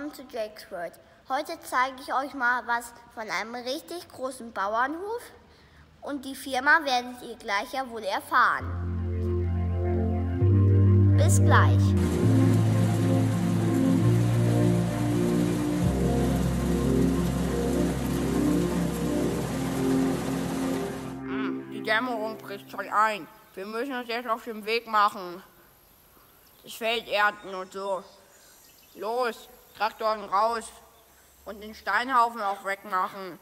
willkommen zu Jake's World. Heute zeige ich euch mal was von einem richtig großen Bauernhof und die Firma werdet ihr gleich ja wohl erfahren. Bis gleich. Hm, Die Dämmerung bricht schon ein. Wir müssen uns jetzt auf den Weg machen. Das Feld ernten und so. Los, Traktoren raus und den Steinhaufen auch wegmachen.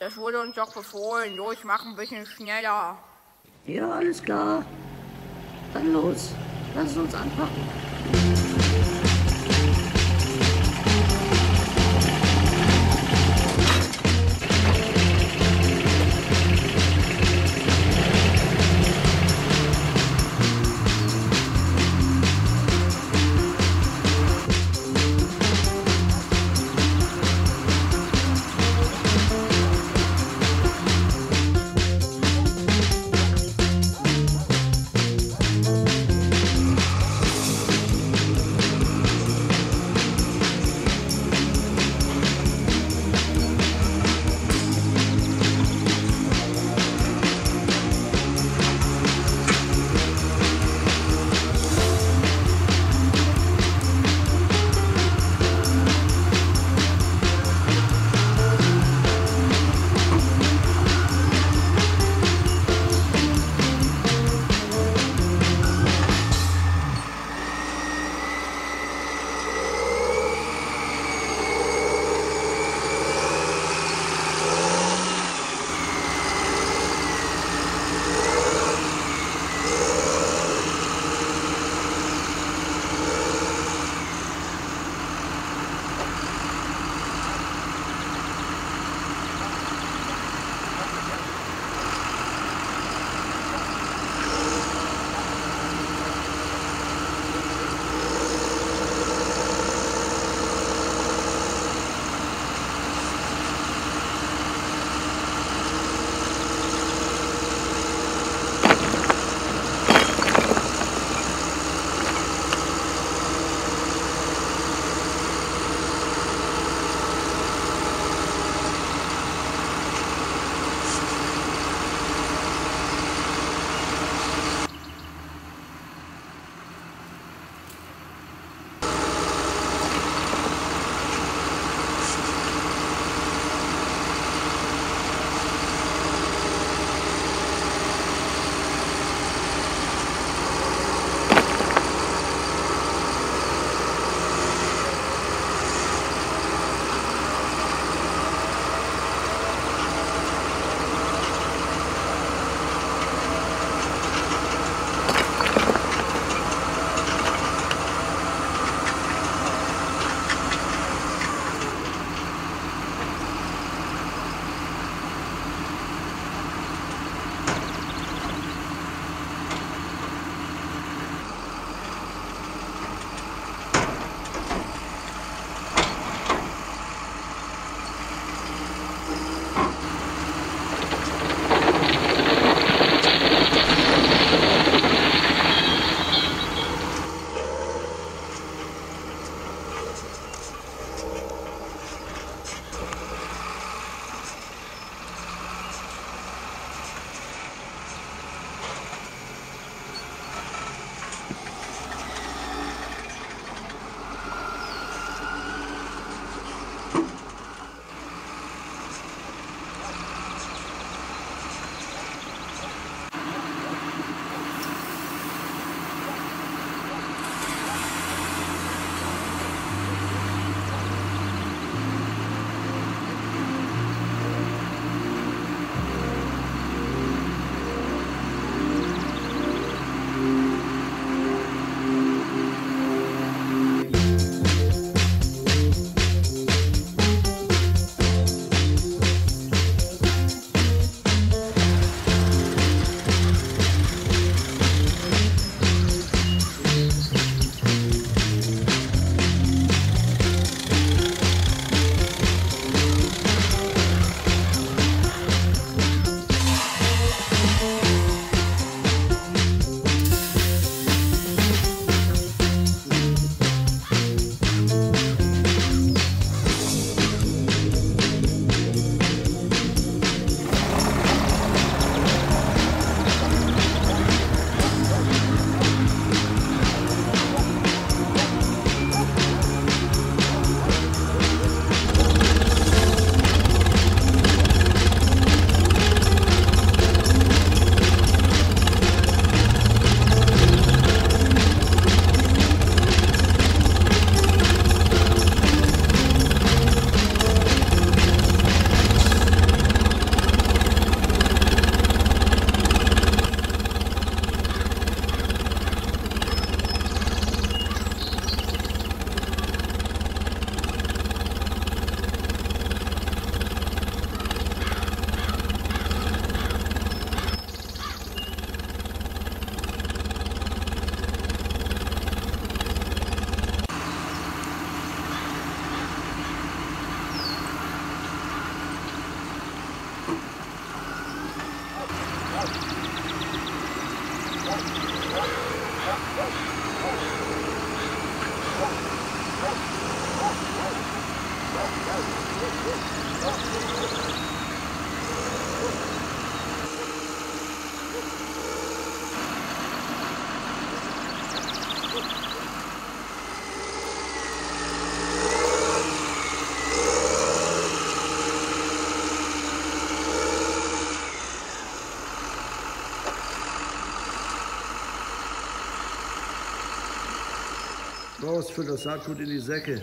Das wurde uns doch befohlen. Los, mach ein bisschen schneller. Ja, alles klar. Dann los. Lass uns anpacken. Los, füll das Saatgut in die Säcke.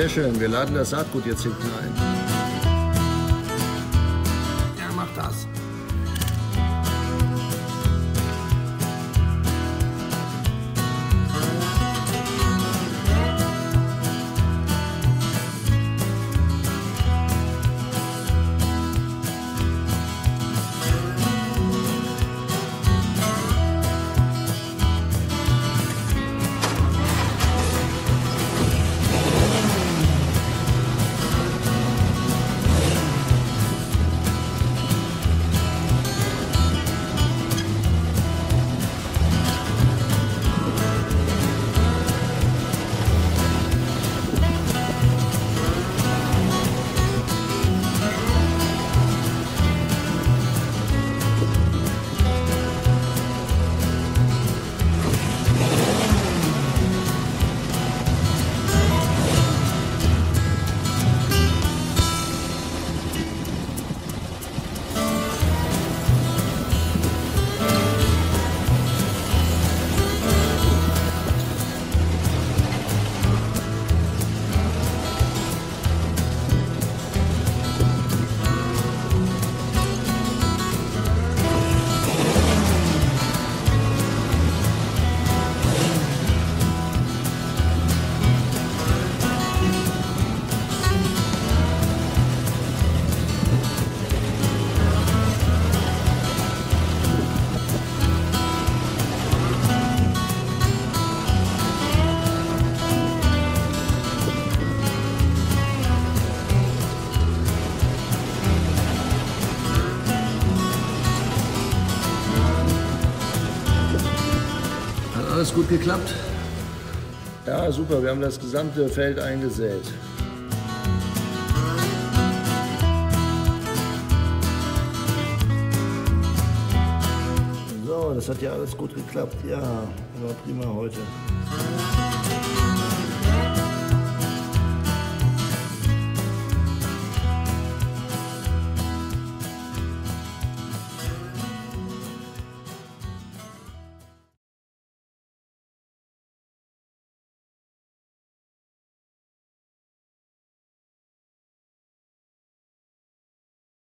Sehr schön, wir laden das Saatgut jetzt hinten ein. Alles gut geklappt? Ja, super. Wir haben das gesamte Feld eingesät. So, das hat ja alles gut geklappt. Ja, war prima heute.